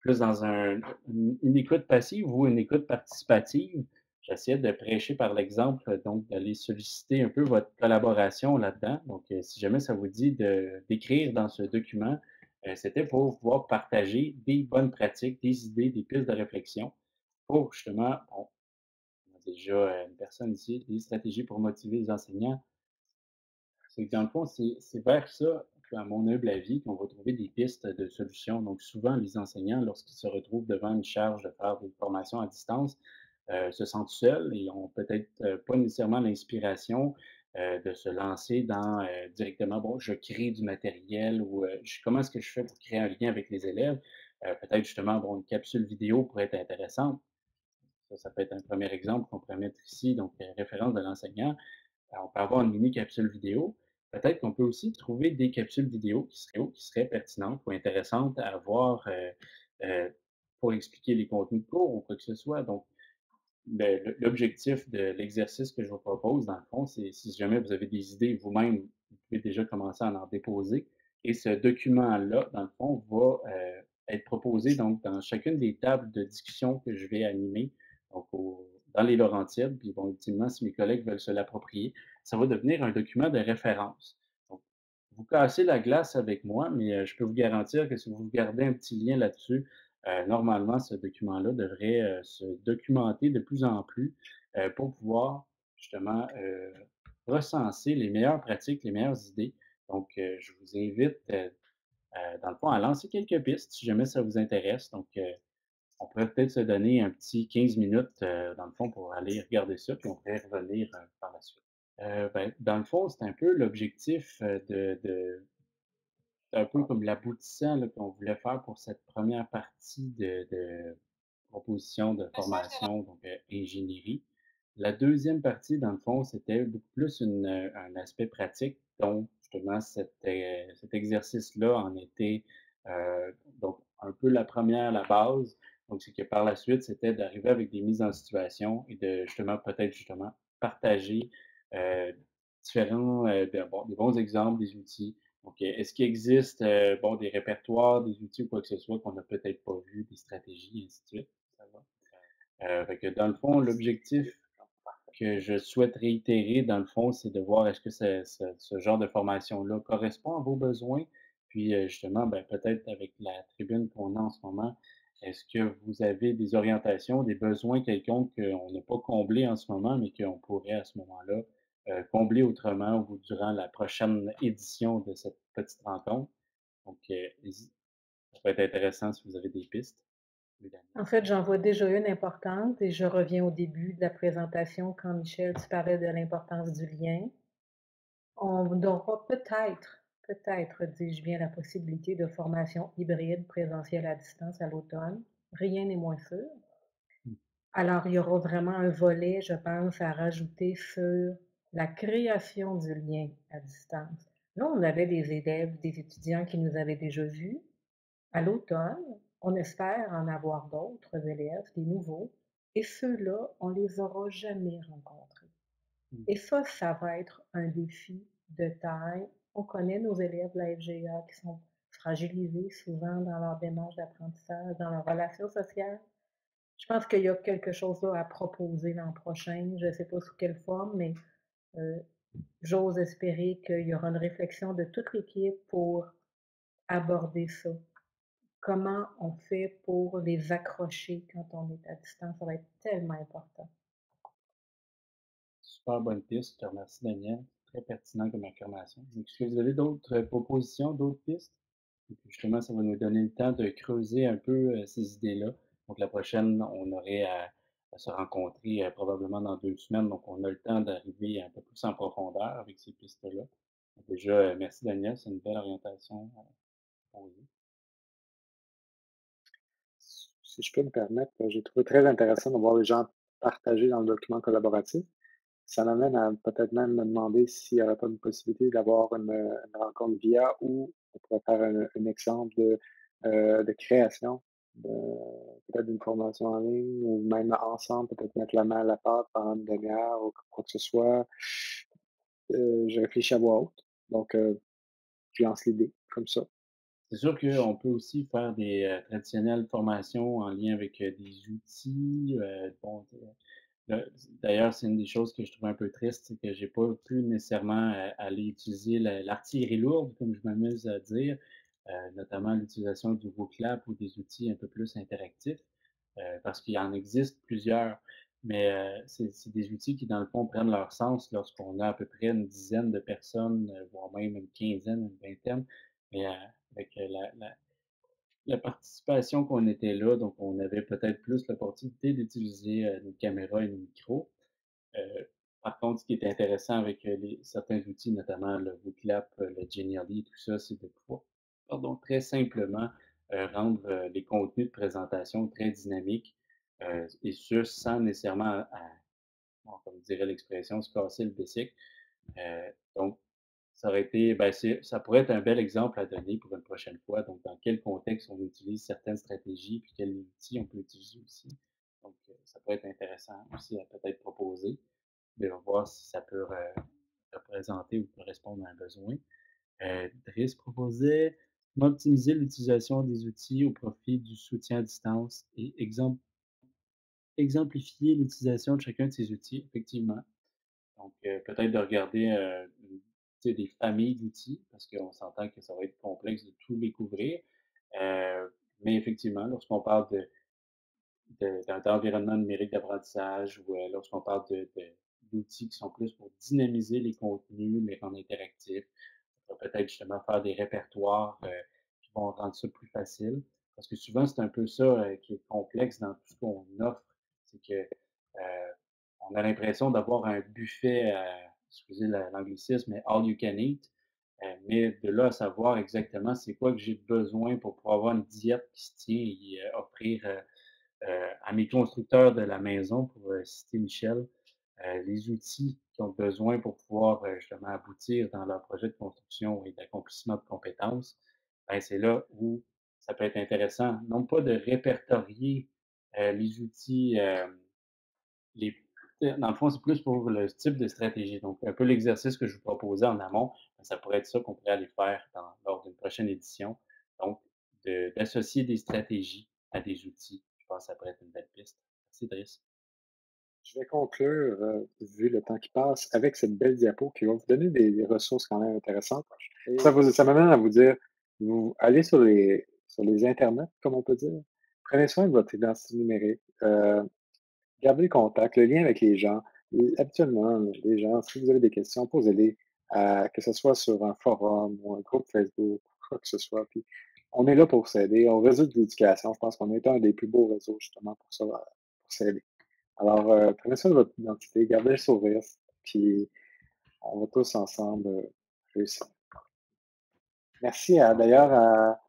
plus dans un, une, écoute passive ou une écoute participative. J'essaie de prêcher par l'exemple, donc d'aller solliciter un peu votre collaboration là-dedans. Donc, si jamais ça vous dit d'écrire dans ce document c'était pour pouvoir partager des bonnes pratiques, des idées, des pistes de réflexion pour justement, déjà euh, une personne ici, des stratégies pour motiver les enseignants. C'est que dans le fond, c'est vers ça, à mon humble avis, qu'on va trouver des pistes de solutions. Donc souvent, les enseignants, lorsqu'ils se retrouvent devant une charge de faire des formations à distance, heu, se sentent seuls et ont peut-être, heu, pas nécessairement l'inspiration, de se lancer dans, directement: «Bon, je crée du matériel» ou, je «Comment est-ce que je fais pour créer un lien avec les élèves?» peut-être justement, bon, une capsule vidéo pourrait être intéressante. Ça, peut être un premier exemple qu'on pourrait mettre ici, donc heu, référence de l'enseignant. On peut avoir une mini capsule vidéo. Peut-être qu'on peut aussi trouver des capsules vidéo qui seraient qui seraient pertinentes ou intéressantes à voir, heu heu, pour expliquer les contenus de cours ou quoi que ce soit. Donc, l'objectif de l'exercice que je vous propose, dans le fond, c'est si jamais vous avez des idées vous-même, vous pouvez déjà commencer à en déposer et ce document-là, dans le fond, va, être proposé donc dans chacune des tables de discussion que je vais animer, donc au dans les Laurentides, puis bon, ultimement, si mes collègues veulent se l'approprier, ça va devenir un document de référence. Donc, vous cassez la glace avec moi, mais heu, je peux vous garantir que si vous gardez un petit lien là-dessus, heu, normalement, ce document-là devrait, heu, se documenter de plus en plus, pour pouvoir justement, recenser les meilleures pratiques, les meilleures idées. Donc, je vous invite, dans le fond, à lancer quelques pistes si jamais ça vous intéresse. Donc, on pourrait peut-être se donner un petit 15 minutes, heu, dans le fond, pour aller regarder ça, puis on pourrait revenir, heu, par la suite. Heu, ben, dans le fond, c'est un peu l'objectif, de un peu comme l'aboutissant qu'on voulait faire pour cette première partie de de proposition de formation, donc ingénierie. La deuxième partie, dans le fond, c'était beaucoup plus une, un aspect pratique, donc justement cet, cet exercice-là en était, donc un peu la première, la base. Donc c'est que par la suite, c'était d'arriver avec des mises en situation et de justement, peut-être justement partager, heu, différents, de bon, des bons exemples, des outils. Donc, heu, est-ce qu'il existe, bon, des répertoires, des outils ou quoi que ce soit qu'on n'a peut-être pas vu, des stratégies, ainsi de suite? Ça va? Dans le fond, l'objectif que je souhaite réitérer, dans le fond, c'est de voir est-ce que ce ce ce genre de formation-là correspond à vos besoins? Puis, justement, ben, peut-être avec la tribune qu'on a en ce moment, est-ce que vous avez des orientations, des besoins quelconques qu'on n'a pas comblés en ce moment, mais qu'on pourrait à ce moment-là, heu, combler autrement ou durant la prochaine édition de cette petite rencontre? Donc, hési ça peut être intéressant si vous avez des pistes. En fait, j'en vois déjà une importante et je reviens au début de la présentation quand Michel, tu parlais de l'importance du lien. On aura peut-être, peut-être, dis-je bien, la possibilité de formation hybride présentielle à distance à l'automne. Rien n'est moins sûr. Mmh. Alors, il y aura vraiment un volet, je pense, à rajouter sur la création du lien à distance. Là, on avait des élèves, des étudiants qui nous avaient déjà vus. À l'automne, on espère en avoir d'autres élèves, des nouveaux, et ceux-là, on les aura jamais rencontrés. Mmh. Et ça, ça va être un défi de taille. On connaît nos élèves de la FGA qui sont fragilisés souvent dans leur démarche d'apprentissage, dans leur relation sociale. Je pense qu'il y a quelque chose à proposer l'an prochain. Je ne sais pas sous quelle forme, mais heu, j'ose espérer qu'il y aura une réflexion de toute l'équipe pour aborder ça. Comment on fait pour les accrocher quand on est à distance? Ça va être tellement important. Super bonne piste, je te remercie Daniel, très pertinent comme affirmation. Donc, est-ce que vous avez d'autres, heu, propositions, d'autres pistes? Justement, ça va nous donner le temps de creuser un peu, heu, ces idées-là. Donc la prochaine, on aurait à se rencontrer, heu, probablement dans 2 semaines, donc on a le temps d'arriver un peu plus en profondeur avec ces pistes-là. Déjà, merci Daniel, c'est une belle orientation, heu, posée. Si je peux me permettre, euh, j'ai trouvé très intéressant de voir les gens partager dans le document collaboratif. Ça m'amène à peut-être même me demander s'il n'y aurait pas une possibilité d'avoir une, rencontre via où on pourrait faire un, exemple de, euh, création, peut-être d'une formation en ligne ou même ensemble, peut-être mettre la main à la pâte pendant une demi-heure ou quoi que ce soit. Euh, je réfléchis à voix haute. Donc, euh, je lance l'idée comme ça. C'est sûr qu'on peut aussi faire des, traditionnelles formations en lien avec, des outils, bon, d'ailleurs, c'est une des choses que je trouve un peu triste, c'est que j'ai pas pu nécessairement, heu, aller utiliser la l'artillerie lourde, comme je m'amuse à dire, heu, notamment l'utilisation du voclap ou des outils un peu plus interactifs, parce qu'il en existe plusieurs. Mais euh, c'est des outils qui, dans le fond, prennent leur sens lorsqu'on a à peu près une dizaine de personnes, euh, voire même une quinzaine, une vingtaine. Mais euh, avec la, la participation qu'on était là, donc on avait peut-être plus l'opportunité d'utiliser nos caméras et nos micros. par contre, ce qui est intéressant avec les, certains outils, notamment le Wooklap, le Genially, tout ça, c'est de pouvoir, pardon, très simplement rendre les contenus de présentation très dynamiques euh, et ce, sans nécessairement, comme dirait l'expression, se casser le bicycle. Euh, donc, ça aurait été, ben ça pourrait être un bel exemple à donner pour une prochaine fois. Donc, dans quel contexte on utilise certaines stratégies, puis quels outils on peut utiliser aussi. Donc, euh, ça pourrait être intéressant aussi à peut-être proposer, de voir si ça peut représenter ou correspondre à un besoin. Euh, Driss proposait optimiser l'utilisation des outils au profit du soutien à distance et exemple, exemplifier l'utilisation de chacun de ces outils, effectivement. Donc, euh, peut-être de regarder euh, des familles d'outils, parce qu'on s'entend que ça va être complexe de tout les couvrir. Euh, mais effectivement, lorsqu'on parle de, d'environnement numérique d'apprentissage ou lorsqu'on parle de, d'outils qui sont plus pour dynamiser les contenus, les rendre interactifs, peut-être justement faire des répertoires qui vont rendre ça plus facile. Parce que souvent, c'est un peu ça qui est complexe dans tout ce qu'on offre c'est que euh, on a l'impression d'avoir un buffet, euh, excusez l'anglicisme, mais all you can eat. Euh, mais de là à savoir exactement c'est quoi que j'ai besoin pour pouvoir avoir une diète qui se tient et offrir à mes constructeurs de la maison, pour citer Michel, les outils qu'ils ont besoin pour pouvoir justement aboutir dans leur projet de construction et d'accomplissement de compétences, ben, c'est là où ça peut être intéressant, non pas de répertorier euh, les outils, euh, les, dans le fond, c'est plus pour le type de stratégie. Donc, un peu l'exercice que je vous proposais en amont, ben, ça pourrait être ça qu'on pourrait aller faire lors d'une prochaine édition. Donc, d'associer des stratégies à des outils. Je pense que ça pourrait être une belle piste. Merci, Driss. Je vais conclure, euh, vu le temps qui passe, avec cette belle diapo qui va vous donner des, ressources quand même intéressantes. ça, vous, ça m'amène à vous dire, vous allez sur les, sur les internets, comme on peut dire, Prenez soin de votre identité numérique. Euh, gardez le contact, le lien avec les gens. habituellement, les gens, si vous avez des questions, posez-les, euh, que ce soit sur un forum ou un groupe Facebook, quoi que ce soit. Puis, on est là pour s'aider. Au réseau de l'éducation, je pense qu'on est un des plus beaux réseaux justement pour ça, pour s'aider. Alors, euh, prenez soin de votre identité, gardez le sourire, puis on va tous ensemble réussir. Merci d'ailleurs à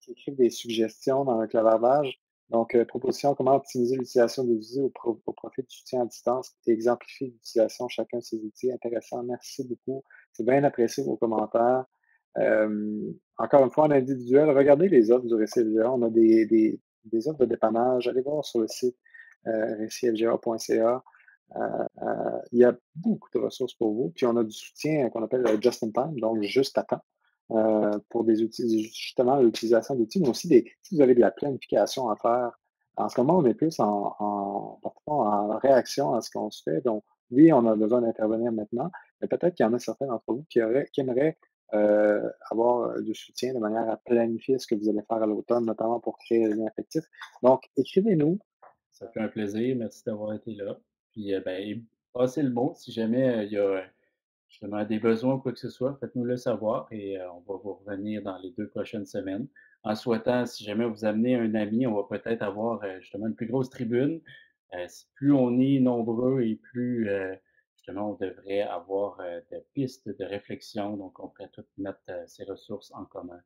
qui écrivent des suggestions dans le clavardage. Donc, euh, proposition comment optimiser l'utilisation des outils au, profit du soutien à distance et exemplifier l'utilisation chacun de ces outils? Intéressant. Merci beaucoup. C'est bien apprécié vos commentaires. Euh, encore une fois, en individuel, regardez les offres du Récit LGA. On a des, des, offres de dépannage. Allez voir sur le site euh. Euh, il y a beaucoup de ressources pour vous. Puis on a du soutien qu'on appelle just in time, donc juste à temps. Euh, pour des justement l'utilisation d'outils, mais aussi des, si vous avez de la planification à faire. En ce moment, on est plus en, en, en réaction à ce qu'on se fait. Donc, oui, on a besoin d'intervenir maintenant, mais peut-être qu'il y en a certains d'entre vous qui, qui aimeraient euh, avoir du soutien de manière à planifier ce que vous allez faire à l'automne, notamment pour créer un lien affectif. Donc, écrivez-nous. Ça fait un plaisir. Merci d'avoir été là. Puis, euh, ben, passez le mot si jamais il y a justement des besoins ou quoi que ce soit, faites-nous le savoir et euh, on va vous revenir dans les deux prochaines semaines. En souhaitant, si jamais vous amenez un ami, on va peut-être avoir euh, justement une plus grosse tribune. Euh, plus on est nombreux et plus justement on devrait avoir des pistes de réflexion, donc on pourrait toutes mettre ces ressources en commun.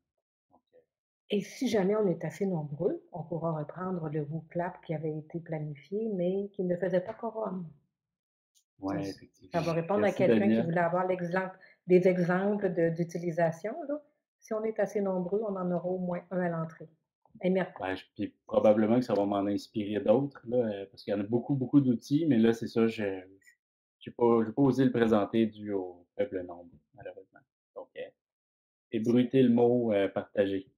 et si jamais on est assez nombreux, on pourra reprendre le WooClap qui avait été planifié, mais qui ne faisait pas quorum. Oui, effectivement. Ça va répondre à quelqu'un qui voulait avoir l'exemple, des exemples d'utilisation. Si on est assez nombreux, on en aura au moins un à l'entrée. Et merci. puis probablement que ça va m'en inspirer d'autres, euh, parce qu'il y en a beaucoup, beaucoup d'outils, mais là, c'est ça, je n'ai pas, pas osé le présenter dû au faible nombre, malheureusement. Donc, euh, ébruiter le mot, euh, partager.